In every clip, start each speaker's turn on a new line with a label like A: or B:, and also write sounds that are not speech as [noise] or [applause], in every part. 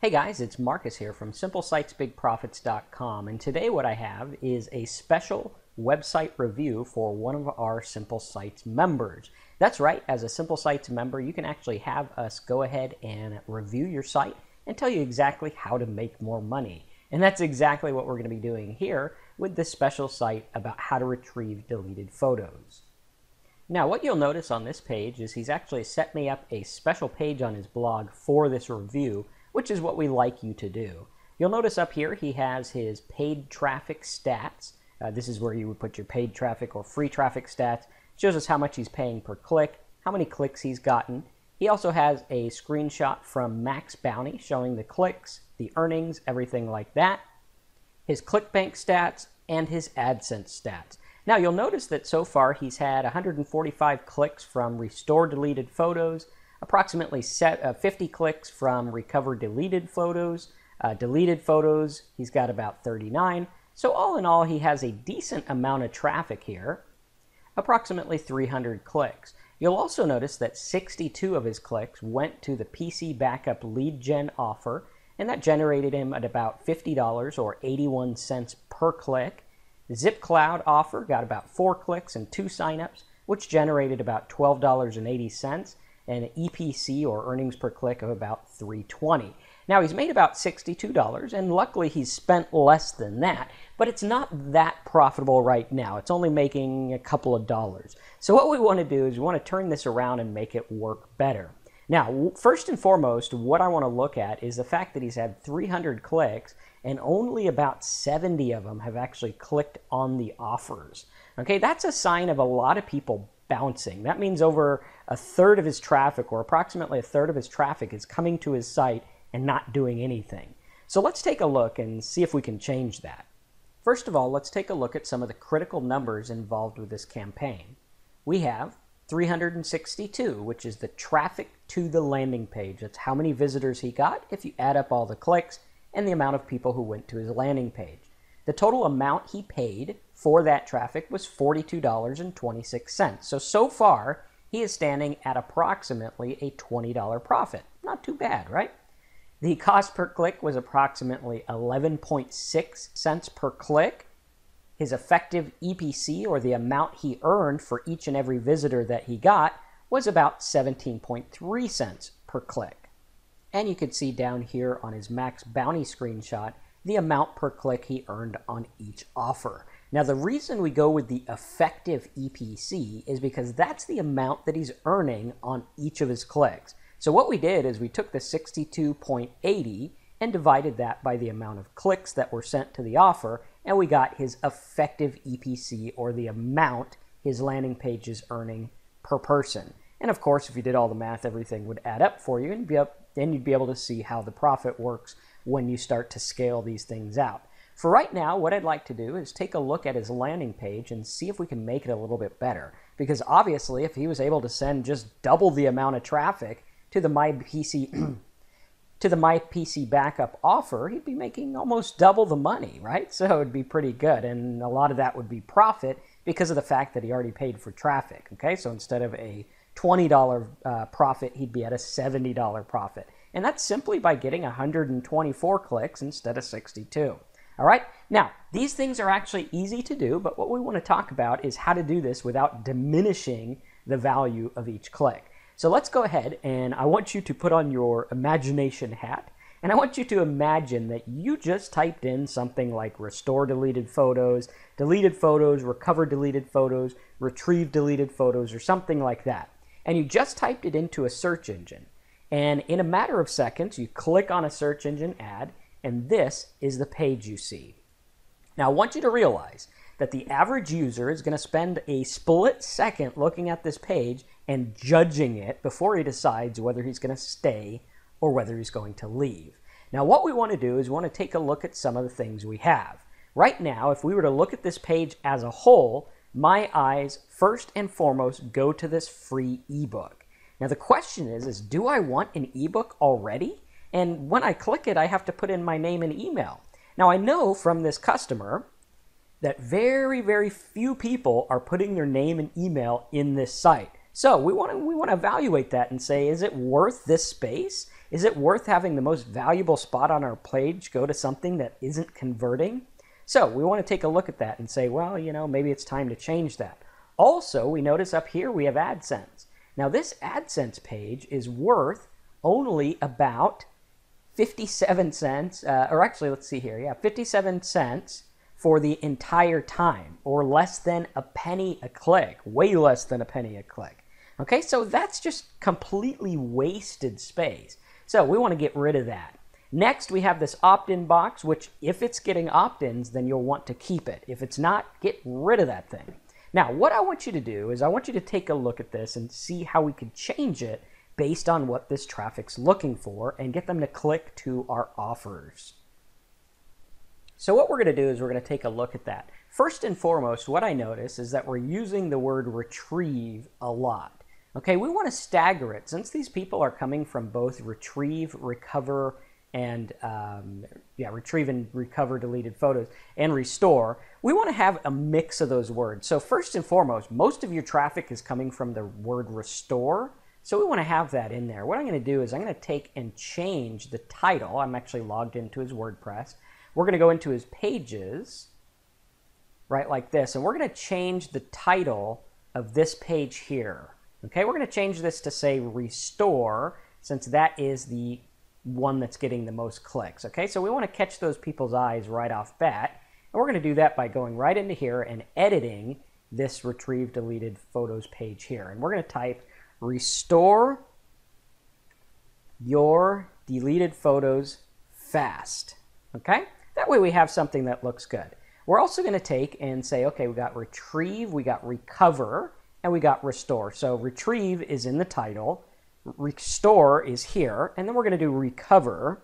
A: Hey guys, it's Marcus here from SimpleSitesBigProfits.com, and today what I have is a special website review for one of our Simple Sites members. That's right, as a Simple Sites member, you can actually have us go ahead and review your site and tell you exactly how to make more money. And that's exactly what we're going to be doing here with this special site about how to retrieve deleted photos. Now, what you'll notice on this page is he's actually set me up a special page on his blog for this review, which is what we like you to do. You'll notice up here he has his paid traffic stats. Uh, this is where you would put your paid traffic or free traffic stats. It shows us how much he's paying per click, how many clicks he's gotten. He also has a screenshot from Max Bounty showing the clicks, the earnings, everything like that, his ClickBank stats, and his AdSense stats. Now you'll notice that so far he's had 145 clicks from restore deleted photos, approximately set, uh, 50 clicks from recover deleted photos, uh, deleted photos, he's got about 39. So all in all, he has a decent amount of traffic here, approximately 300 clicks. You'll also notice that 62 of his clicks went to the PC Backup Lead Gen offer, and that generated him at about $50 or 81 cents per click. The Zip Cloud offer got about four clicks and two signups, which generated about $12.80 and an EPC or earnings per click of about 320. Now he's made about $62 and luckily he's spent less than that, but it's not that profitable right now. It's only making a couple of dollars. So what we want to do is we want to turn this around and make it work better. Now, first and foremost, what I want to look at is the fact that he's had 300 clicks and only about 70 of them have actually clicked on the offers. Okay, that's a sign of a lot of people bouncing. That means over a third of his traffic, or approximately a third of his traffic, is coming to his site and not doing anything. So let's take a look and see if we can change that. First of all, let's take a look at some of the critical numbers involved with this campaign. We have 362, which is the traffic to the landing page. That's how many visitors he got if you add up all the clicks and the amount of people who went to his landing page. The total amount he paid for that traffic was $42.26. So, so far, he is standing at approximately a $20 profit. Not too bad, right? The cost per click was approximately 11.6 cents per click. His effective EPC, or the amount he earned for each and every visitor that he got, was about 17.3 cents per click. And you can see down here on his max bounty screenshot the amount per click he earned on each offer. Now, the reason we go with the effective EPC is because that's the amount that he's earning on each of his clicks. So, what we did is we took the 62.80 and divided that by the amount of clicks that were sent to the offer, and we got his effective EPC or the amount his landing page is earning per person. And of course, if you did all the math, everything would add up for you, and then you'd be able to see how the profit works when you start to scale these things out. For right now, what I'd like to do is take a look at his landing page and see if we can make it a little bit better. Because obviously, if he was able to send just double the amount of traffic to the My PC [clears throat] to the My PC backup offer, he'd be making almost double the money, right? So it'd be pretty good. And a lot of that would be profit because of the fact that he already paid for traffic. Okay, so instead of a $20 uh, profit, he'd be at a $70 profit. And that's simply by getting 124 clicks instead of 62. All right, now these things are actually easy to do, but what we want to talk about is how to do this without diminishing the value of each click. So let's go ahead and I want you to put on your imagination hat and I want you to imagine that you just typed in something like restore deleted photos, deleted photos, recover deleted photos, retrieve deleted photos, or something like that. And you just typed it into a search engine. And in a matter of seconds, you click on a search engine ad, and this is the page you see. Now, I want you to realize that the average user is going to spend a split second looking at this page and judging it before he decides whether he's going to stay or whether he's going to leave. Now, what we want to do is we want to take a look at some of the things we have. Right now, if we were to look at this page as a whole, my eyes first and foremost go to this free ebook. Now, the question is, is do I want an ebook already? And when I click it, I have to put in my name and email. Now, I know from this customer that very, very few people are putting their name and email in this site. So we want to we want to evaluate that and say, is it worth this space? Is it worth having the most valuable spot on our page go to something that isn't converting? So we want to take a look at that and say, well, you know, maybe it's time to change that. Also, we notice up here we have AdSense. Now, this AdSense page is worth only about 57 cents, uh, or actually, let's see here, yeah, 57 cents for the entire time, or less than a penny a click, way less than a penny a click. Okay, so that's just completely wasted space. So we want to get rid of that. Next, we have this opt-in box, which if it's getting opt-ins, then you'll want to keep it. If it's not, get rid of that thing. Now, what I want you to do is I want you to take a look at this and see how we can change it based on what this traffic's looking for and get them to click to our offers. So what we're going to do is we're going to take a look at that. First and foremost, what I notice is that we're using the word retrieve a lot. Okay, we want to stagger it. Since these people are coming from both retrieve, recover, and um, yeah, retrieve and recover deleted photos and restore, we want to have a mix of those words. So first and foremost, most of your traffic is coming from the word restore. So we want to have that in there. What I'm going to do is I'm going to take and change the title. I'm actually logged into his WordPress. We're going to go into his pages, right, like this, and we're going to change the title of this page here. Okay, we're going to change this to say restore, since that is the one that's getting the most clicks. Okay, so we want to catch those people's eyes right off bat. And we're going to do that by going right into here and editing this retrieve deleted photos page here. And we're going to type restore your deleted photos fast. Okay, that way we have something that looks good. We're also going to take and say, okay, we got retrieve, we got recover, and we got restore. So retrieve is in the title restore is here, and then we're going to do recover,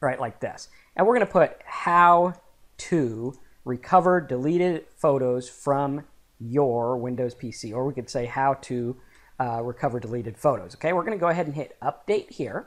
A: right, like this. And we're going to put how to recover deleted photos from your Windows PC, or we could say how to uh, recover deleted photos. Okay, we're going to go ahead and hit update here.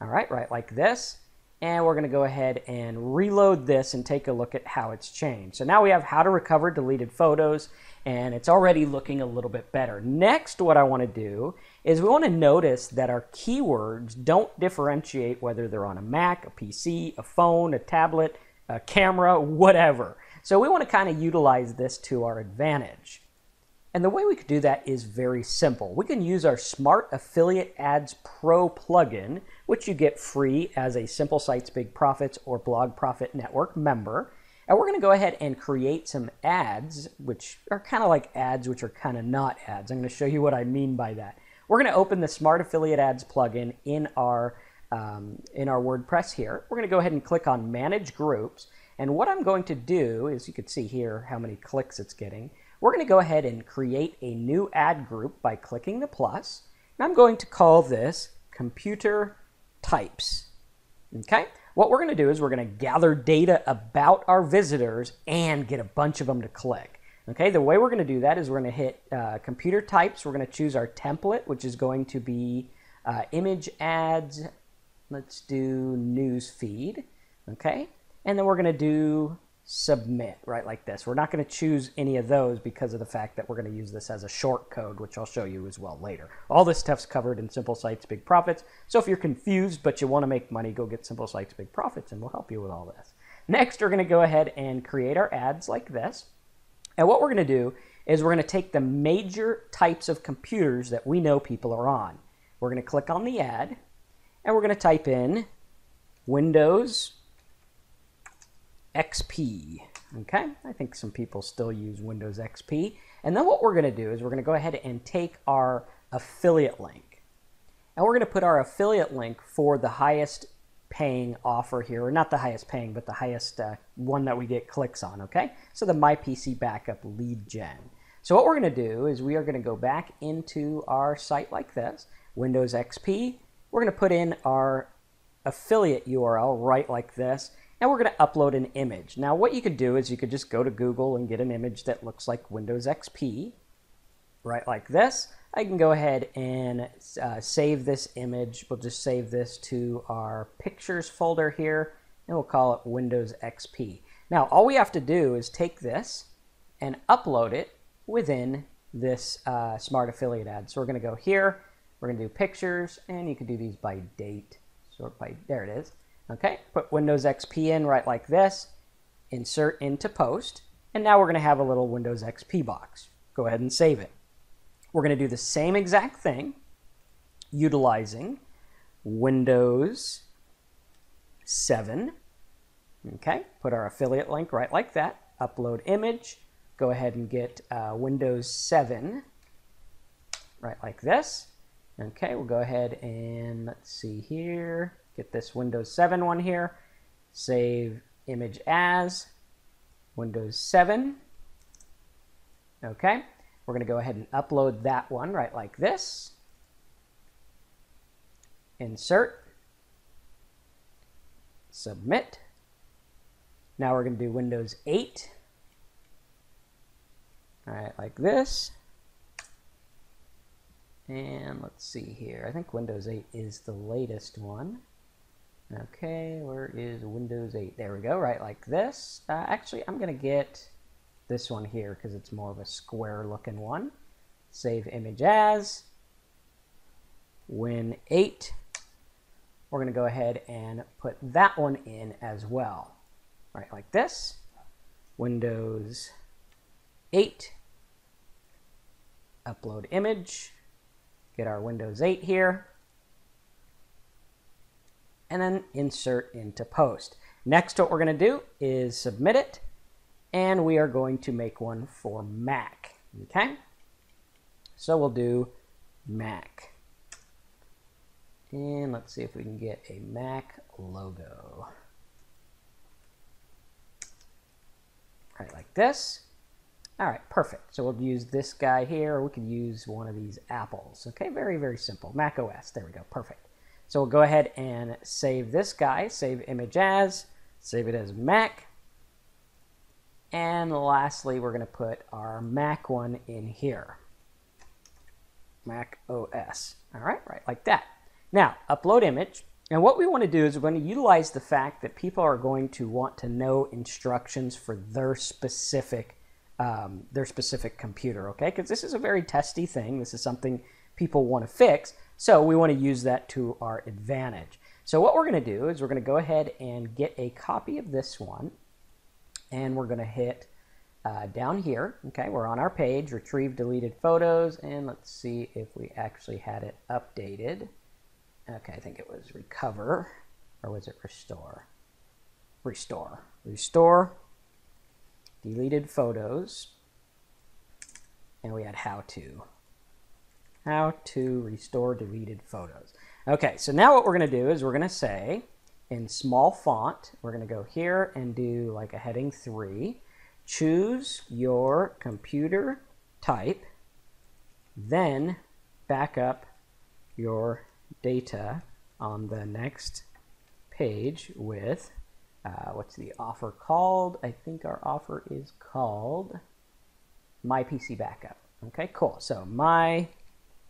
A: All right, right like this. And we're going to go ahead and reload this and take a look at how it's changed. So now we have how to recover deleted photos, and it's already looking a little bit better. Next, what I want to do is we want to notice that our keywords don't differentiate whether they're on a Mac, a PC, a phone, a tablet, a camera, whatever. So we want to kind of utilize this to our advantage. And the way we could do that is very simple. We can use our Smart Affiliate Ads Pro plugin, which you get free as a Simple Sites Big Profits or Blog Profit Network member. And we're going to go ahead and create some ads, which are kind of like ads, which are kind of not ads. I'm going to show you what I mean by that. We're going to open the Smart Affiliate Ads plugin in our, um, in our WordPress here. We're going to go ahead and click on Manage Groups. And what I'm going to do is you can see here how many clicks it's getting. We're going to go ahead and create a new ad group by clicking the plus. And I'm going to call this Computer Types. Okay? What we're going to do is we're going to gather data about our visitors and get a bunch of them to click. Okay, the way we're going to do that is we're going to hit uh, computer types. We're going to choose our template, which is going to be uh, image ads. Let's do news feed. Okay, and then we're going to do submit, right, like this. We're not going to choose any of those because of the fact that we're going to use this as a short code, which I'll show you as well later. All this stuff's covered in Simple Sites Big Profits. So if you're confused but you want to make money, go get Simple Sites Big Profits and we'll help you with all this. Next, we're going to go ahead and create our ads like this. And what we're going to do is we're going to take the major types of computers that we know people are on. We're going to click on the ad and we're going to type in Windows XP. Okay, I think some people still use Windows XP. And then what we're going to do is we're going to go ahead and take our affiliate link. And we're going to put our affiliate link for the highest paying offer here, or not the highest paying, but the highest uh, one that we get clicks on, okay? So the My PC Backup lead gen. So what we're going to do is we are going to go back into our site like this, Windows XP. We're going to put in our affiliate URL right like this, and we're going to upload an image. Now, what you could do is you could just go to Google and get an image that looks like Windows XP, right like this. I can go ahead and uh, save this image. We'll just save this to our pictures folder here, and we'll call it Windows XP. Now, all we have to do is take this and upload it within this uh, Smart Affiliate ad. So we're going to go here, We're going to do pictures, and you can do these by date, sort by, there it is. Okay, put Windows XP in right like this, insert into post, and now we're going to have a little Windows XP box. Go ahead and save it. We're going to do the same exact thing utilizing Windows 7. Okay, put our affiliate link right like that, upload image, go ahead and get uh, Windows 7 right like this. Okay, we'll go ahead and let's see here, get this Windows 7 one here, save image as Windows 7. Okay, we're going to go ahead and upload that one right like this. Insert. Submit. Now we're going to do Windows 8. All right, like this. And let's see here. I think Windows 8 is the latest one. Okay, where is Windows 8? There we go, right like this. Uh, actually, I'm going to get this one here because it's more of a square looking one. Save image as. Win 8. We're going to go ahead and put that one in as well. Right like this. Windows 8. Upload image. Get our Windows 8 here and then insert into post. Next, what we're going to do is submit it, and we are going to make one for Mac. Okay? So we'll do Mac. And let's see if we can get a Mac logo. All right, like this. All right, perfect. So we'll use this guy here, we could use one of these apples. Okay, very, very simple. Mac OS. There we go. Perfect. So we'll go ahead and save this guy, save image as, save it as Mac. And lastly, we're going to put our Mac one in here. Mac OS. All right, right like that. Now, upload image. And what we want to do is we're going to utilize the fact that people are going to want to know instructions for their specific um, their specific computer, okay? Because this is a very testy thing. This is something people want to fix. So we want to use that to our advantage. So what we're going to do is we're going to go ahead and get a copy of this one. And we're going to hit uh, down here. Okay, we're on our page, retrieve deleted photos. And let's see if we actually had it updated. Okay, I think it was recover. Or was it restore? Restore. Restore. Deleted photos. And we had how to how to restore deleted photos. Okay, so now what we're going to do is we're going to say in small font, we're going to go here and do like a heading 3. Choose your computer type, then back up your data on the next page with, uh, what's the offer called? I think our offer is called My PC Backup. Okay, cool. So My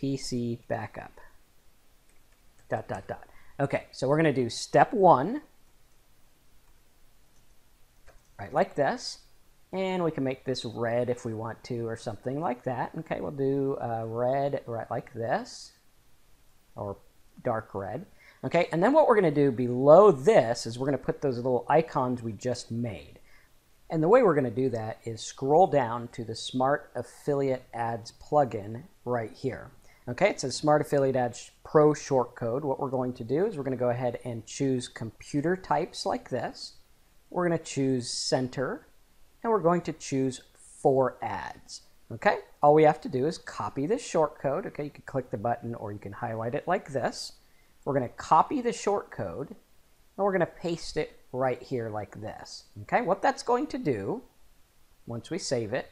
A: PC backup. Dot, dot, dot. Okay, so we're going to do step one, right like this. And we can make this red if we want to or something like that. Okay, we'll do uh, red right like this or dark red. Okay, and then what we're going to do below this is we're going to put those little icons we just made. And the way we're going to do that is scroll down to the Smart Affiliate Ads plugin right here. Okay, it says Smart Affiliate Ads Pro shortcode. What we're going to do is we're going to go ahead and choose computer types like this. We're going to choose center, and we're going to choose for ads. Okay, all we have to do is copy this shortcode. Okay, you can click the button or you can highlight it like this. We're going to copy the shortcode, and we're going to paste it right here like this. Okay, what that's going to do, once we save it,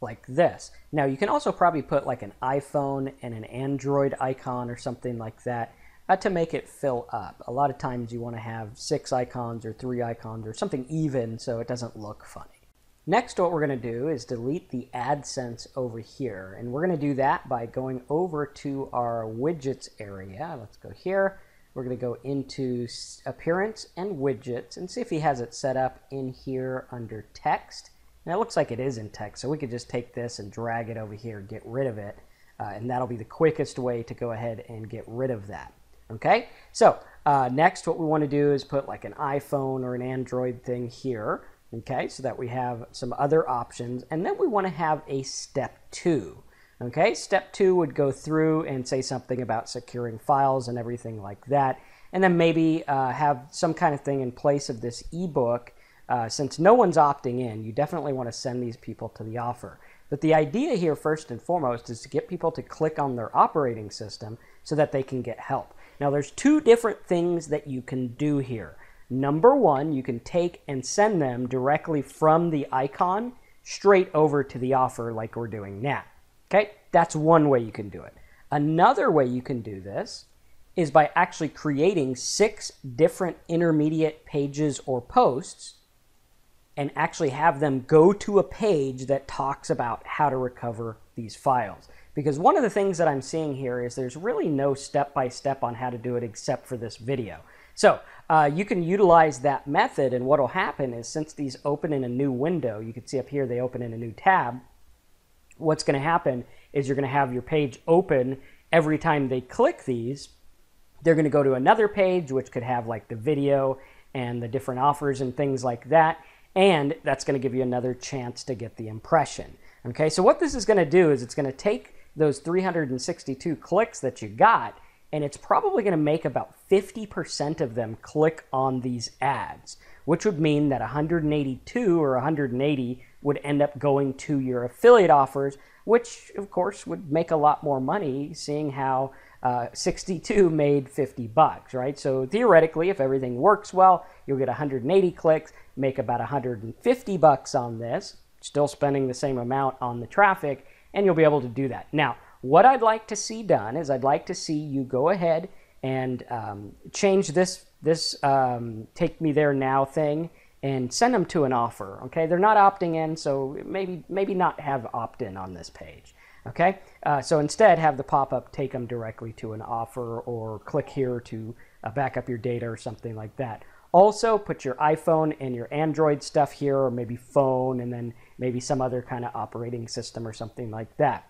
A: like this. Now you can also probably put like an iPhone and an Android icon or something like that uh, to make it fill up. A lot of times you want to have six icons or three icons or something even so it doesn't look funny. Next what we're going to do is delete the AdSense over here and we're going to do that by going over to our widgets area. Let's go here. We're going to go into appearance and widgets and see if he has it set up in here under text. And it looks like it is in text, so we could just take this and drag it over here, get rid of it. Uh, and that'll be the quickest way to go ahead and get rid of that. Okay, so uh, next what we want to do is put like an iPhone or an Android thing here. Okay, so that we have some other options. And then we want to have a step two. Okay, step two would go through and say something about securing files and everything like that. And then maybe uh, have some kind of thing in place of this ebook. Uh, since no one's opting in, you definitely want to send these people to the offer. But the idea here, first and foremost, is to get people to click on their operating system so that they can get help. Now, there's two different things that you can do here. Number one, you can take and send them directly from the icon straight over to the offer like we're doing now. Okay, that's one way you can do it. Another way you can do this is by actually creating six different intermediate pages or posts and actually have them go to a page that talks about how to recover these files. Because one of the things that I'm seeing here is there's really no step-by-step -step on how to do it except for this video. So uh, you can utilize that method and what will happen is since these open in a new window, you can see up here they open in a new tab, what's going to happen is you're going to have your page open every time they click these. They're going to go to another page, which could have like the video and the different offers and things like that. And that's going to give you another chance to get the impression. Okay, so what this is going to do is it's going to take those 362 clicks that you got, and it's probably going to make about 50% of them click on these ads, which would mean that 182 or 180 would end up going to your affiliate offers, which of course would make a lot more money seeing how uh, 62 made 50 bucks, right? So theoretically, if everything works well, you'll get 180 clicks, make about 150 bucks on this, still spending the same amount on the traffic, and you'll be able to do that. Now, what I'd like to see done is I'd like to see you go ahead and um, change this this um, take me there now thing and send them to an offer. Okay, they're not opting in, so maybe maybe not have opt in on this page. Okay, uh, so instead have the pop up take them directly to an offer or click here to uh, back up your data or something like that. Also, put your iPhone and your Android stuff here, or maybe phone, and then maybe some other kind of operating system or something like that.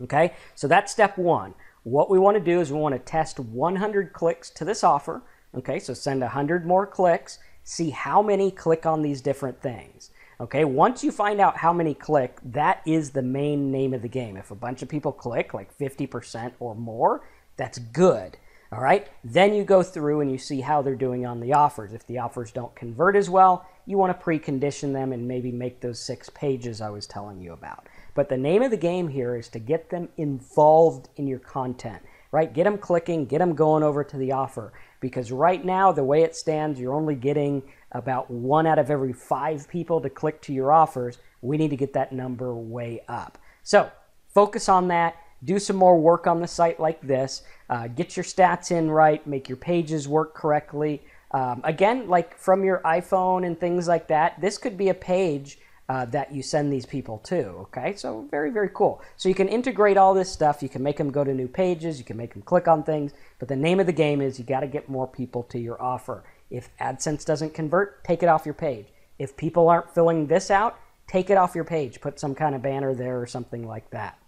A: Okay, so that's step one. What we want to do is we want to test 100 clicks to this offer. Okay, so send 100 more clicks, see how many click on these different things. Okay, once you find out how many click, that is the main name of the game. If a bunch of people click, like 50% or more, that's good. All right, then you go through and you see how they're doing on the offers. If the offers don't convert as well, you want to precondition them and maybe make those six pages I was telling you about. But the name of the game here is to get them involved in your content, right? Get them clicking, get them going over to the offer. Because right now, the way it stands, you're only getting about one out of every five people to click to your offers. We need to get that number way up. So focus on that do some more work on the site like this, uh, get your stats in right, make your pages work correctly. Um, again, like from your iPhone and things like that, this could be a page uh, that you send these people to. Okay, so very, very cool. So you can integrate all this stuff. You can make them go to new pages. You can make them click on things. But the name of the game is you got to get more people to your offer. If AdSense doesn't convert, take it off your page. If people aren't filling this out, take it off your page. Put some kind of banner there or something like that.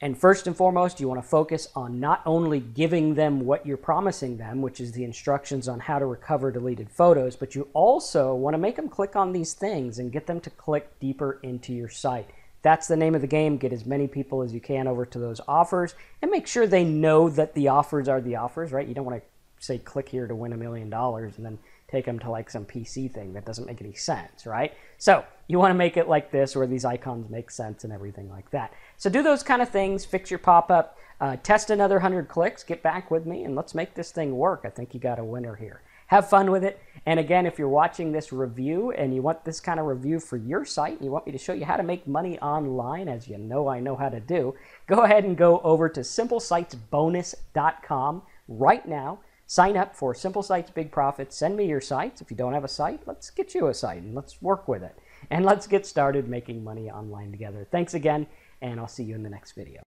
A: And first and foremost, you want to focus on not only giving them what you're promising them, which is the instructions on how to recover deleted photos, but you also want to make them click on these things and get them to click deeper into your site. That's the name of the game. Get as many people as you can over to those offers and make sure they know that the offers are the offers, right? You don't want to say click here to win a million dollars and then take them to like some PC thing that doesn't make any sense, right? So you want to make it like this where these icons make sense and everything like that. So do those kind of things, fix your pop-up, uh, test another 100 clicks, get back with me, and let's make this thing work. I think you got a winner here. Have fun with it. And again, if you're watching this review and you want this kind of review for your site, and you want me to show you how to make money online, as you know I know how to do, go ahead and go over to simplesitesbonus.com right now Sign up for Simple Sites Big Profits. Send me your sites. If you don't have a site, let's get you a site and let's work with it. And let's get started making money online together. Thanks again, and I'll see you in the next video.